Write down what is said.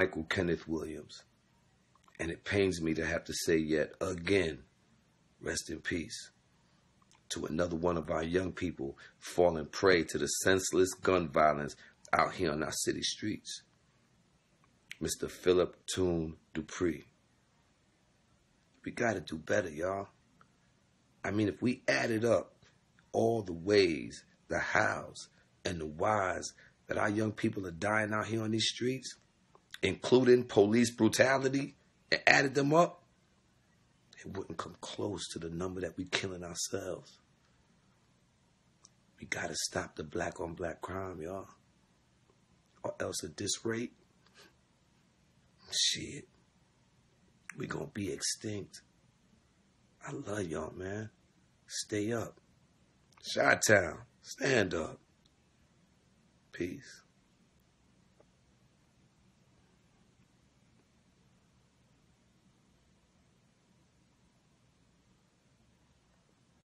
Michael Kenneth Williams. And it pains me to have to say yet again, rest in peace to another one of our young people falling prey to the senseless gun violence out here on our city streets. Mr. Phillip Toon Dupree. We got to do better, y'all. I mean, if we added up all the ways, the hows, and the whys that our young people are dying out here on these streets, including police brutality, and added them up, it wouldn't come close to the number that we're killing ourselves. We gotta stop the black on black crime, y'all. Or else at this rate, shit, we gonna be extinct. I love y'all, man. Stay up. Shot Town, stand up. Peace.